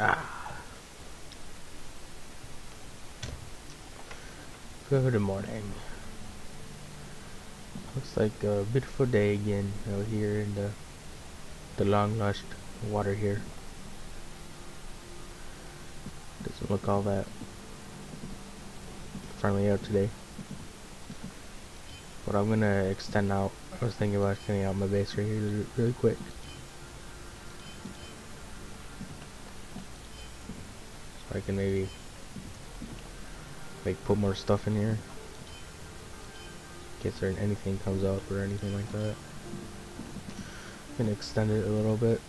Ah. Good morning. Looks like a beautiful day again out here in the the long lushed water here. Doesn't look all that friendly out today. But I'm gonna extend out. I was thinking about extending out my base right here really quick. I can maybe like put more stuff in here. In case anything comes up or anything like that. I'm gonna extend it a little bit.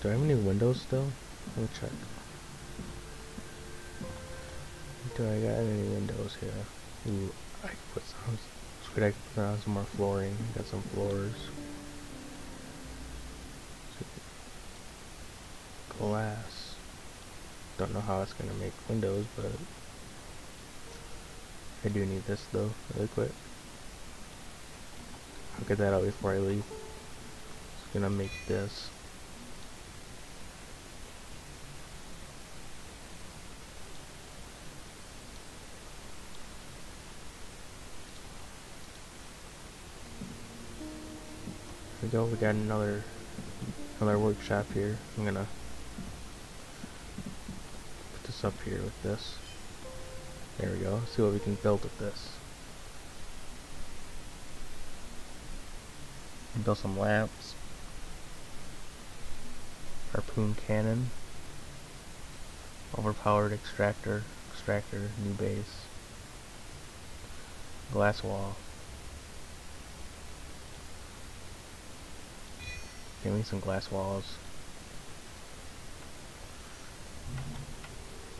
Do I have any windows still? Let me check. Do I got any windows here? Ooh, I can put some. Could I put on some more flooring? Got some floors. Glass. Don't know how it's gonna make windows, but I do need this though, really quick. I'll get that out before I leave. Just gonna make this. we go, we got another another workshop here. I'm gonna this up here with this. There we go. See what we can build with this. Build some lamps. Harpoon cannon. Overpowered extractor. Extractor. New base. Glass wall. Give me some glass walls.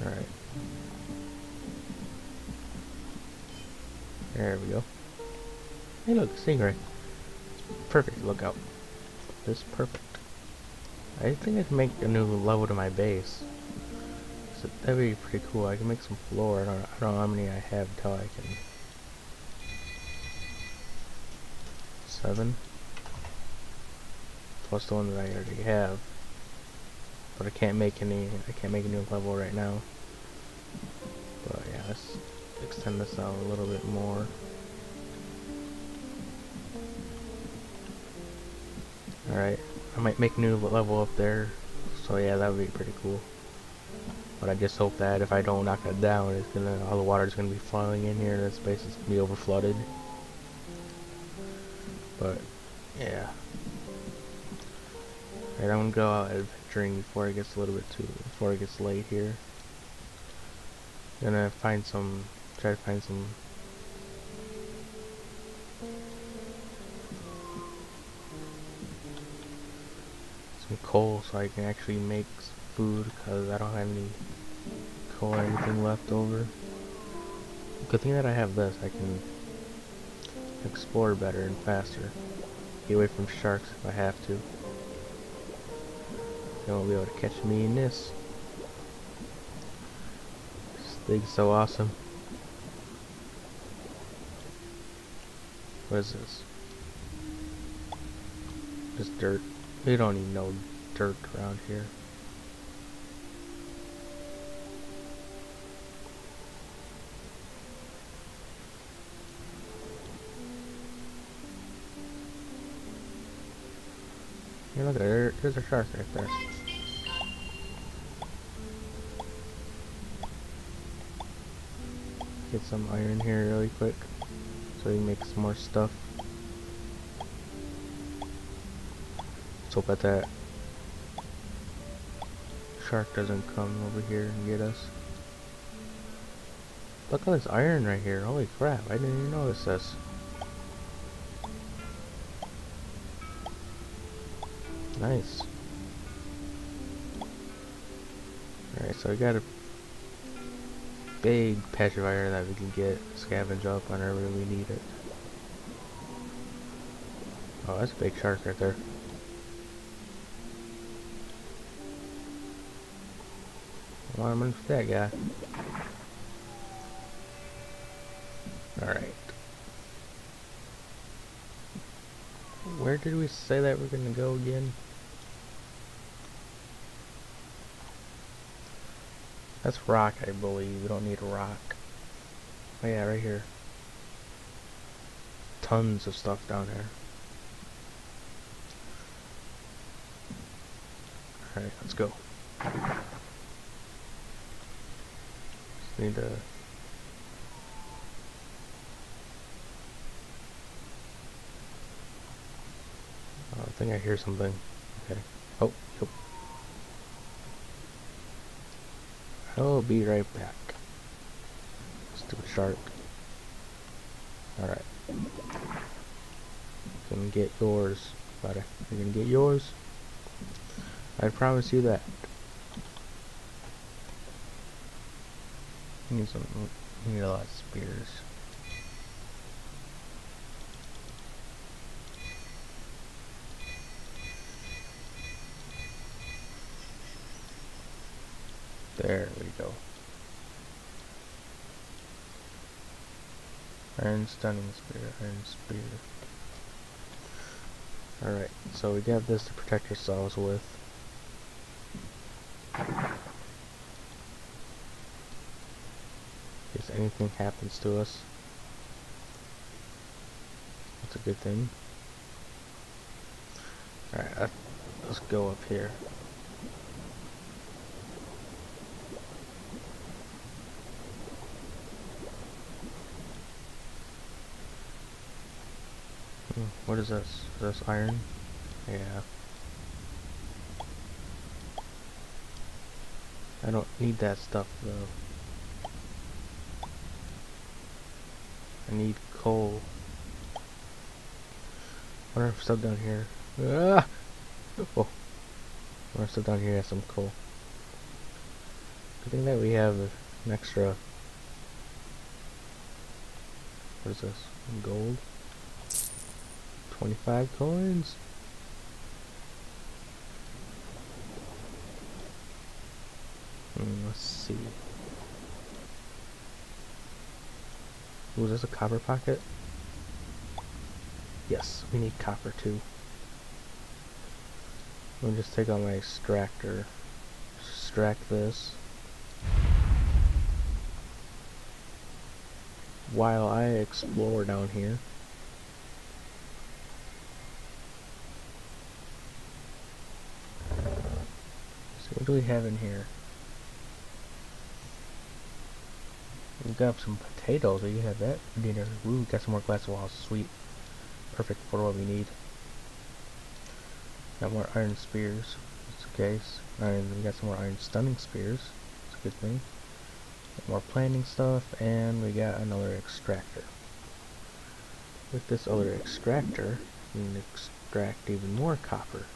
Alright. There we go. Hey look, stingray. Perfect, look out. This perfect. I think I can make a new level to my base. So that'd be pretty cool. I can make some floor. I don't, I don't know how many I have until I can... Seven? Plus the one that I already have. But I can't make any, I can't make a new level right now. But yeah, let's extend this out a little bit more. Alright, I might make a new level up there. So yeah, that would be pretty cool. But I just hope that if I don't knock it down, it's gonna all the water is gonna be flowing in here. and That space is gonna be over flooded. But yeah. Alright, I'm gonna go out before it gets a little bit too before it gets late here. Gonna find some try to find some some coal so I can actually make food because I don't have any coal or anything left over. Good thing that I have this, I can explore better and faster. Get away from sharks if I have to. They won't be able to catch me in this. This thing's so awesome. What is this? Just dirt. We don't even know dirt around here. Here, look at there. There's a shark right there. Get some iron here really quick so we make some more stuff. Let's hope that that shark doesn't come over here and get us. Look at this iron right here. Holy crap, I didn't even notice this. Nice. Alright, so we got a big patch of iron that we can get scavenge up whenever we need it. Oh, that's a big shark right there. Well, I'm for that guy. Alright. Where did we say that we're gonna go again? That's rock, I believe. We don't need rock. Oh yeah, right here. Tons of stuff down here. Alright, let's go. Just need to... Oh, I think I hear something. Okay. Oh, yep. I'll be right back. Stupid shark. Alright. Gonna get yours, buddy. You're gonna get yours? I promise you that. Need some. Need a lot of spears. There we go. Iron stunning spear, iron spear. Alright, so we got this to protect ourselves with. If anything happens to us. That's a good thing. Alright, let's go up here. What is this? Is this iron? Yeah. I don't need that stuff though. I need coal. I wonder if stuff down here. Ah! Oh. I wonder if stuff down here has some coal. Good thing that we have an extra. What is this? Gold? 25 coins? Hmm, let's see. Was this a copper pocket? Yes, we need copper too. Let me just take out my extractor. Extract this. While I explore down here. What do we have in here? We've got some potatoes. We have that for dinner. Ooh, got some more glass walls. Sweet. Perfect for what we need. Got more iron spears. That's case. Iron, we got some more iron stunning spears. That's a good thing. Got more planting stuff, and we got another extractor. With this other extractor, we can extract even more copper.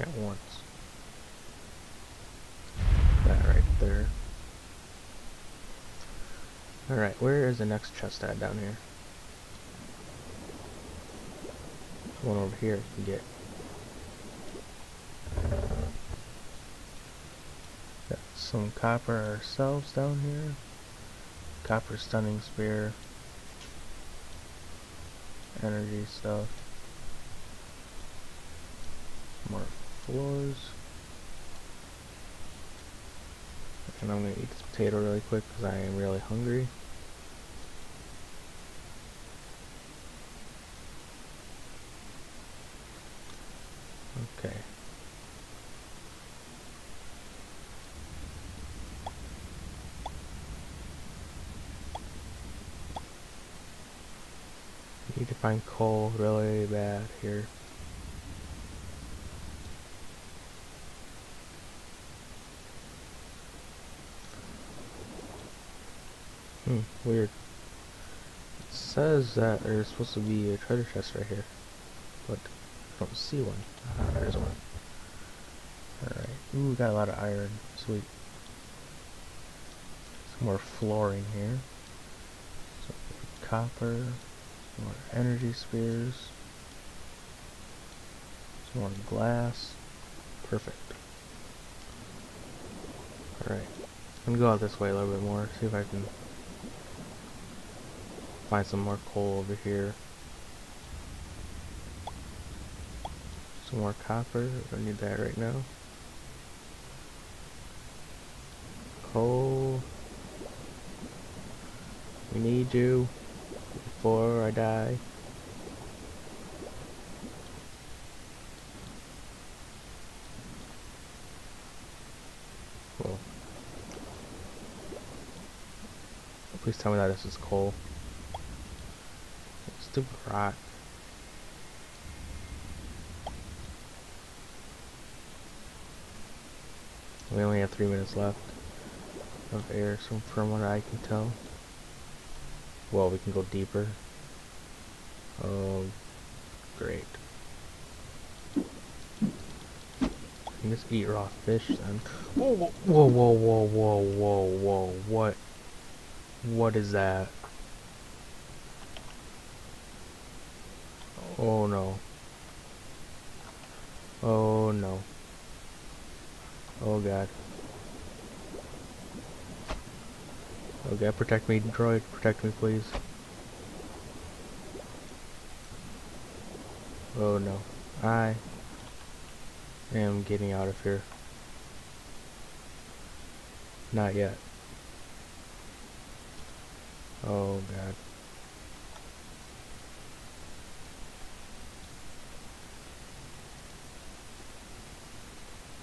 At once. That right there. Alright, where is the next chest at down here? one over here can get. Got some copper ourselves down here. Copper stunning spear. Energy stuff. More floors. And I'm going to eat this potato really quick because I am really hungry. Okay. Need to find coal really bad here. Hmm, weird. It says that there's supposed to be a treasure chest right here, but I don't see one. Ah, there's one. Alright. Ooh, got a lot of iron. Sweet. Some more flooring here. Some copper. Some more energy spheres. Some more glass. Perfect. Alright. I'm gonna go out this way a little bit more, see if I can Find some more coal over here. Some more copper. Don't need that right now. Coal. We need you before I die. Please tell me that this is coal. Rock. We only have three minutes left of air, so from what I can tell. Well, we can go deeper. Oh, great. just eat raw fish then. Whoa, whoa, whoa, whoa, whoa, whoa, whoa, what? What is that? Oh no. Oh no. Oh god. Oh god, protect me, droid. Protect me, please. Oh no. I am getting out of here. Not yet. Oh god.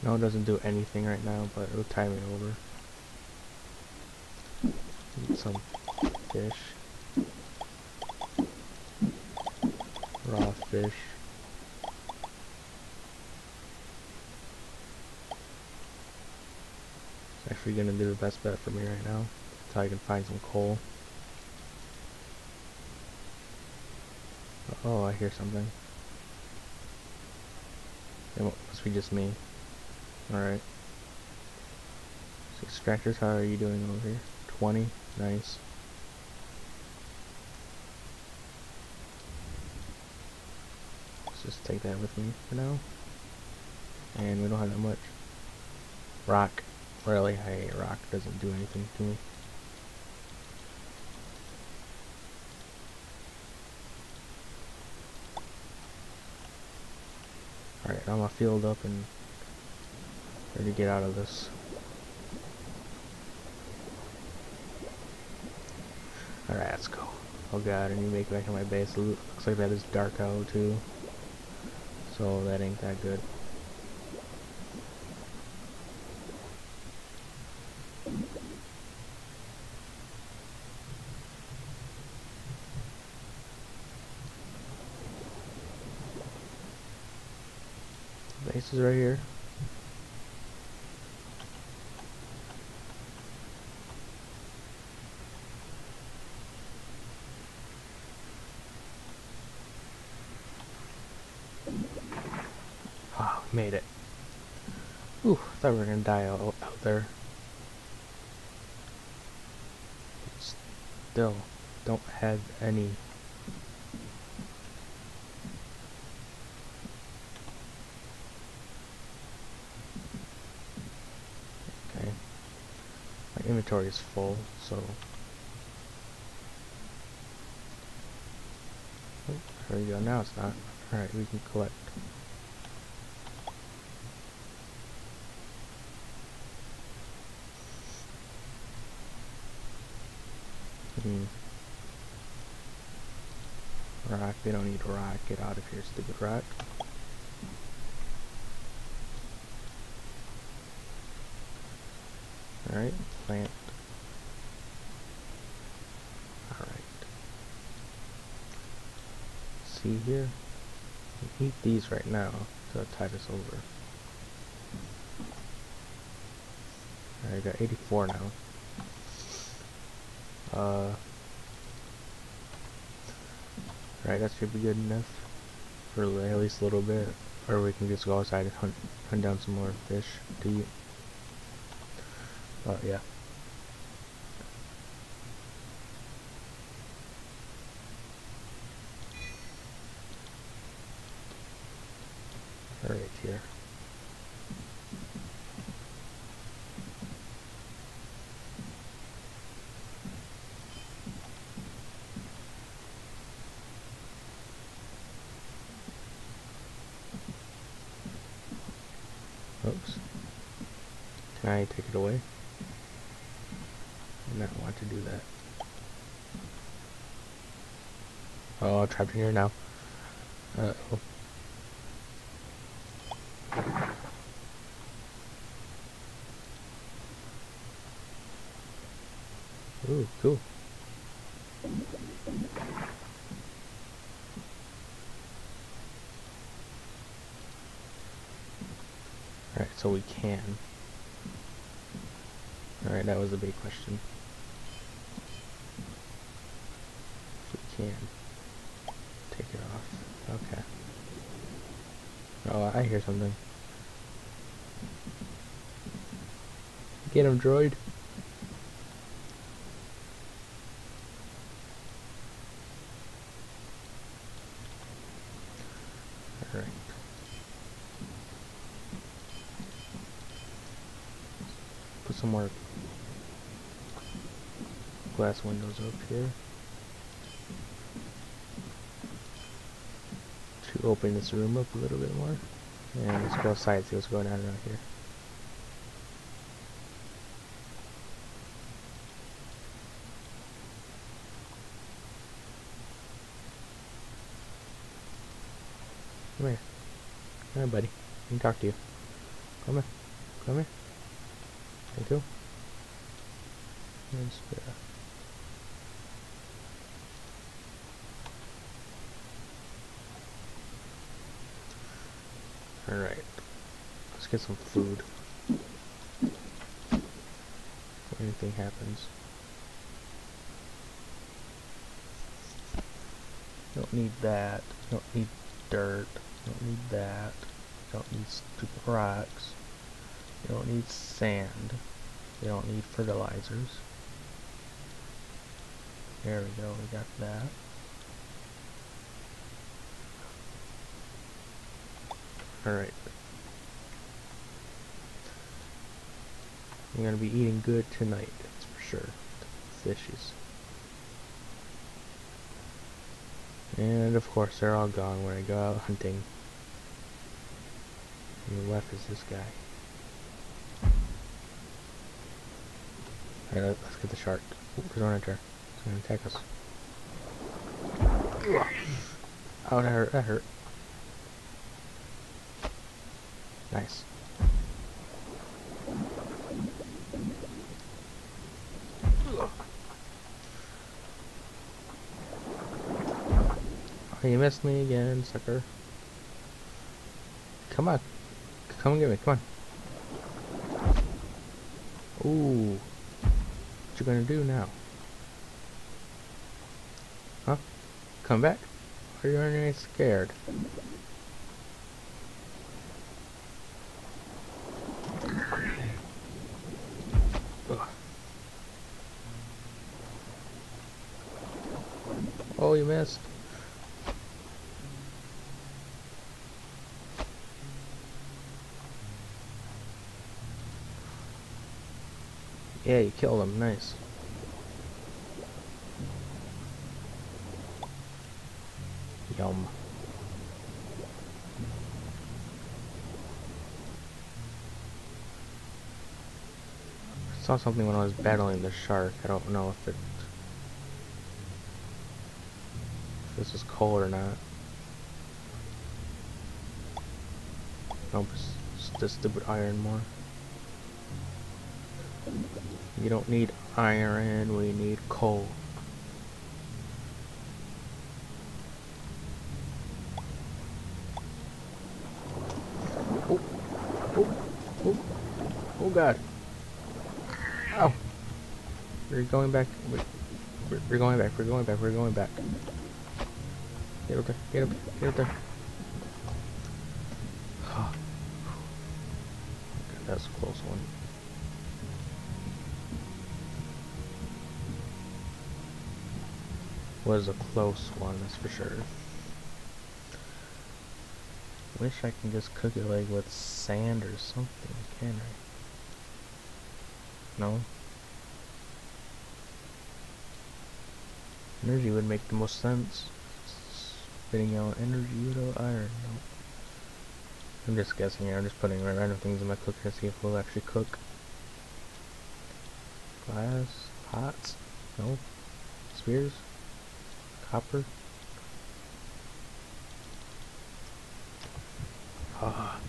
No, it doesn't do anything right now, but it'll tie me over. Some fish. Raw fish. It's actually gonna do the best bet for me right now. Until I can find some coal. Oh, I hear something. It must be just me. Alright. So extractors, how are you doing over here? 20? Nice. Let's just take that with me for now. And we don't have that much. Rock. Really, I rock. Doesn't do anything to me. Alright, I'm gonna field up and Ready to get out of this. Alright, let's go. Oh god, I need to make it back to my base. Looks like that is dark out too. So that ain't that good. Base is right here. Made it. Ooh, thought we were gonna die out, out there. Still, don't have any. Okay. My inventory is full, so. Oh, there we go, now it's not. Alright, we can collect. Hmm. Rock, they don't need rock. Get out of here, stupid rock. Alright, plant. Alright. See here? Eat these right now to tide us over. Alright, I got 84 now. Uh, right, that should be good enough for at least a little bit. Or we can just go outside and hunt, hunt down some more fish to eat. But yeah. Right here. Oops. Can I take it away? Want to do that. Oh, trapped in here now. Uh oh. Ooh, cool. Alright, so we can. Alright, that was a big question. If we can. Take it off. Okay. Oh, I hear something. Get him, droid. Alright. Put some more glass windows up here. To open this room up a little bit more. And let's go outside see what's going on around here. Come here. Come here, buddy. Let me talk to you. Come here. Come here. Thank you. Yes, Alright. Let's get some food. If anything happens. Don't need that. Don't need dirt. Don't need that. Don't need stupid rocks. You don't need sand. You don't need fertilizers. There we go, we got that. Alright. I'm gonna be eating good tonight, that's for sure. Fishes. And of course they're all gone when I go out hunting. And left is this guy. Alright, let's get the shark. There. It's gonna attack us. Oh, that hurt, that hurt. Nice. Oh, you missed me again, sucker. Come on. Come and get me, come on. Ooh. What you gonna do now? Huh? Come back? Or you scared? Ugh. Oh, you missed. Yeah, you killed him. Nice. Yum. I saw something when I was battling the shark. I don't know if it if this is cold or not. Nope, it's just stupid iron more. You don't need iron, we need coal. Oh, oh, oh, oh god. Ow. We're going back. We're, we're going back, we're going back, we're going back. Get up there, get up, get up there. Was a close one, that's for sure. Wish I can just cook it like with sand or something, can I? No? Energy would make the most sense. Spitting out energy without iron, no. I'm just guessing here. I'm just putting random things in my cooker to see if we'll actually cook. Glass, pots, no, spears, copper. Ah.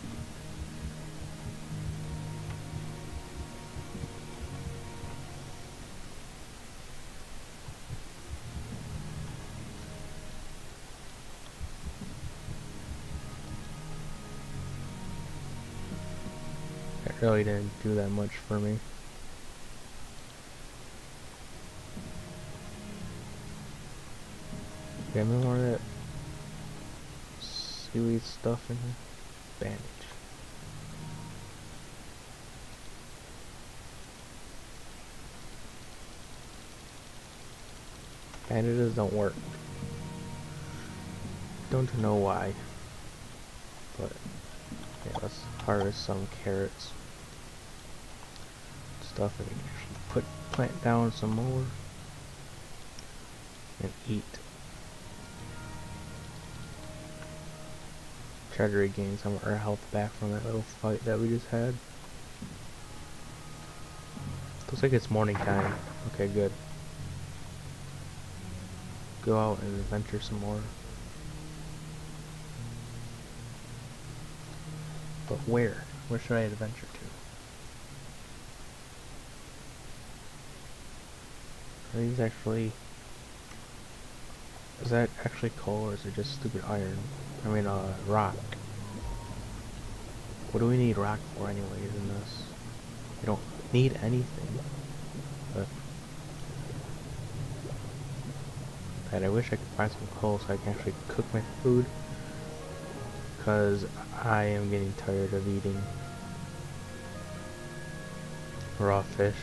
It really didn't do that much for me. Me more of that seaweed stuff in here. Bandage. Bandages don't work. Don't know why. But yeah, let's harvest some carrots. Stuff that we can actually put plant down some more and eat. Try to regain some of our health back from that little fight that we just had. Looks like it's morning time. Okay, good. Go out and adventure some more. But where? Where should I adventure to? Are these actually... Is that actually coal or is it just stupid iron? I mean, uh, rock. What do we need rock for anyways in this? We don't need anything. But... But I wish I could find some coal so I can actually cook my food. Because I am getting tired of eating raw fish.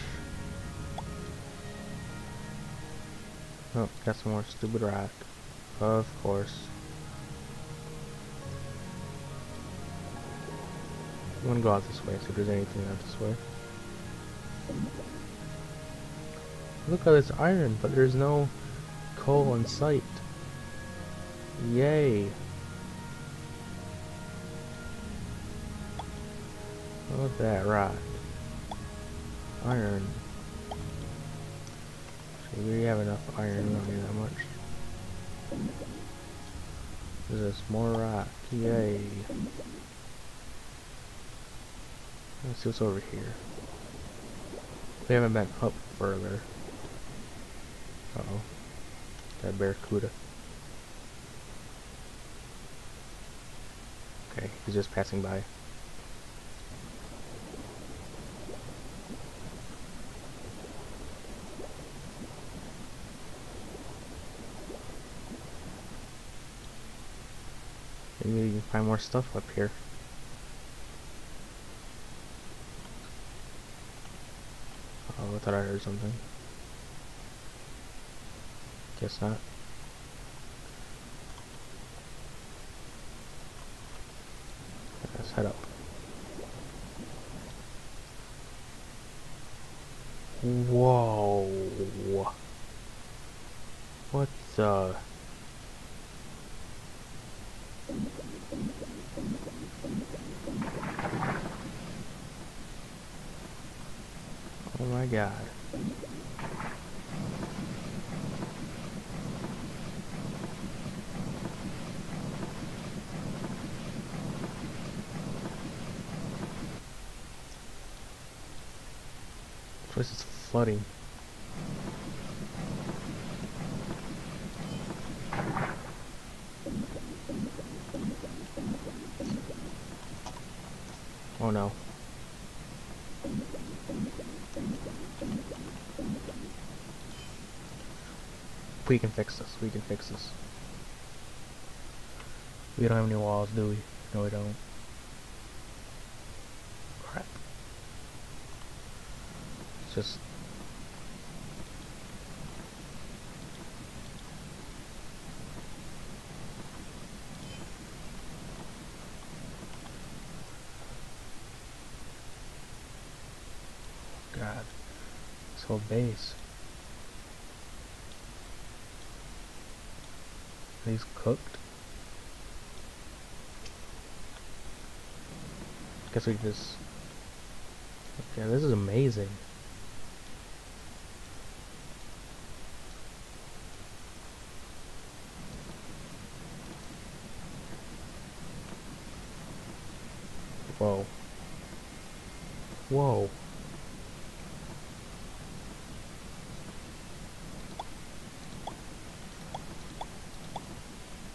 Oh, got some more stupid rock. Of course. I'm gonna go out this way, see if there's anything out this way. Look oh, at this iron, but there's no coal in sight. Yay. Look at that rock. Iron. See, we have enough iron, don't need that much. There's this more rock. Yay. Let's see what's over here. We haven't been up further. Uh oh. That barracuda. Okay, he's just passing by. Maybe you can find more stuff up here. Oh, I thought I heard something. Guess not. Let's head up. Whoa. What the... god. This place is flooding. Oh no. We can fix this. We can fix this. We don't have any walls, do we? No, we don't. Crap. It's just... God. This whole base. These cooked? Guess we just... Okay, this is amazing. Whoa. Whoa.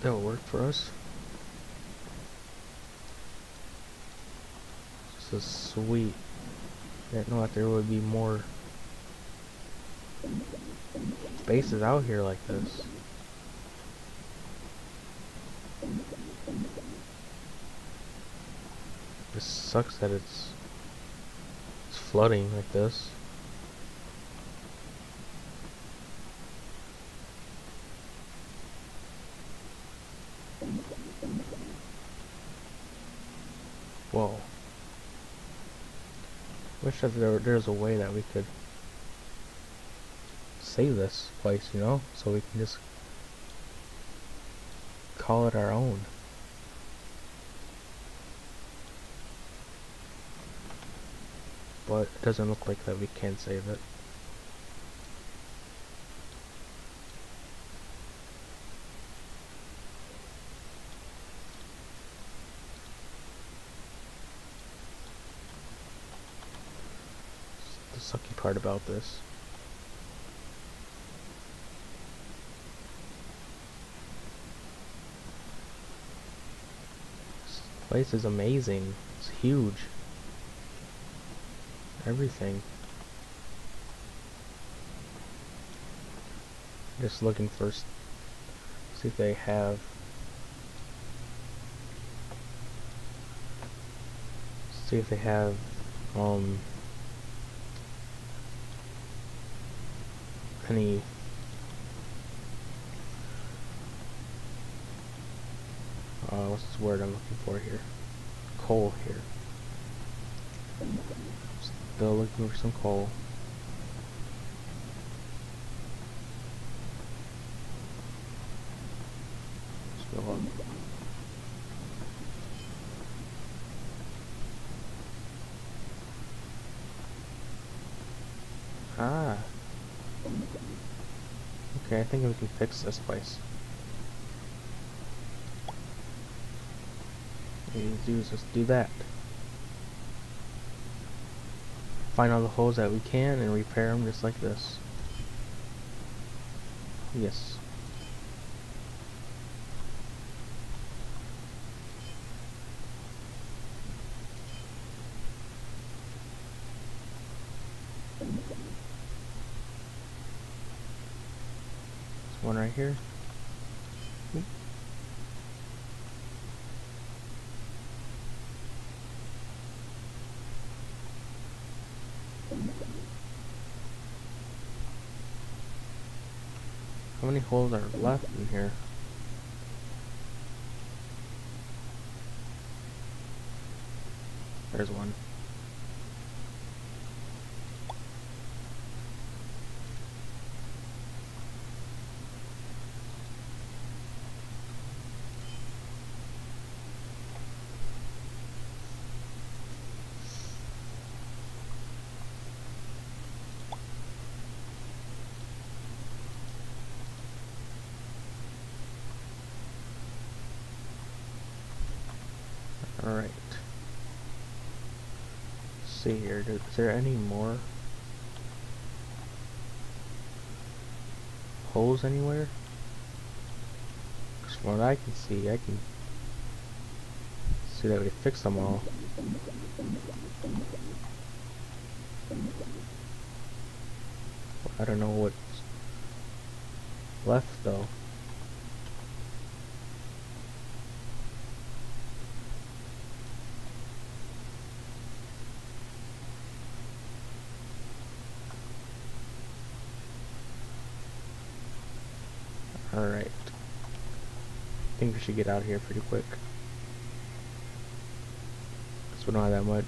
That'll work for us. Is sweet. I didn't know that there would be more bases out here like this. This sucks that it's it's flooding like this. Whoa. There there's a way that we could save this place, you know, so we can just call it our own. But it doesn't look like that we can save it. About this. This place is amazing. It's huge. Everything. Just looking first. see if they have see if they have um any uh, what's the word I'm looking for here? Coal here. Still looking for some coal. Let's go up. Ah. Okay, I think we can fix this place. Is just do that. Find all the holes that we can and repair them just like this. Yes. one right here. How many holes are left in here? There's one. Alright. see here, is there any more holes anywhere? Because from what I can see, I can see that we fixed them all. I don't know what's left though. Alright. I think we should get out of here pretty quick. Because we don't have that much.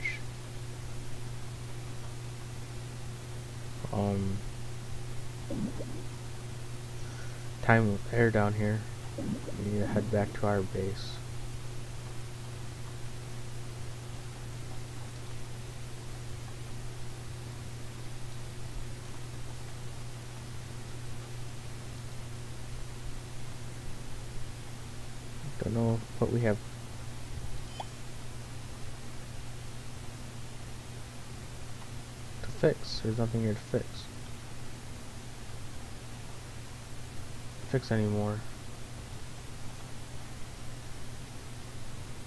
Um, time air down here. We need to head back to our base. know what we have. To fix. There's nothing here to fix. Fix anymore.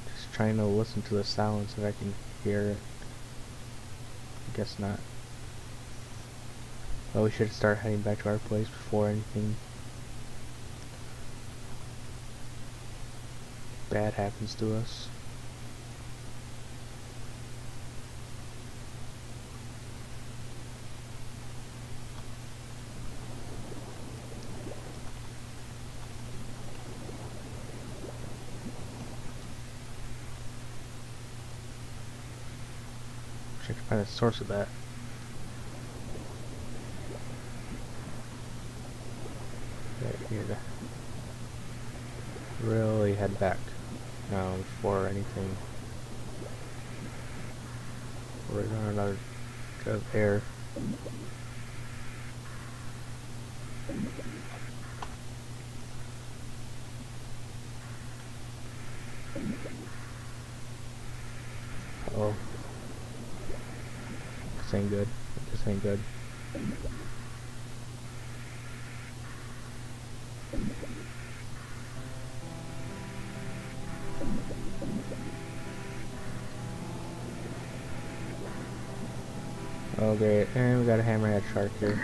Just trying to listen to the silence if I can hear it. I guess not. Well, we should start heading back to our place before anything bad happens to us. I could find the source of that. Right here really head back now before anything. We're on another jet of air. oh. This ain't good. This ain't good. Here.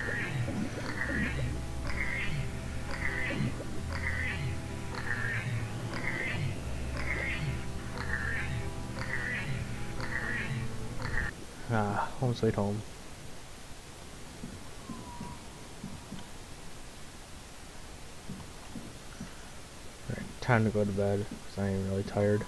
Ah, home sweet home. Right, time to go to bed, because I am really tired.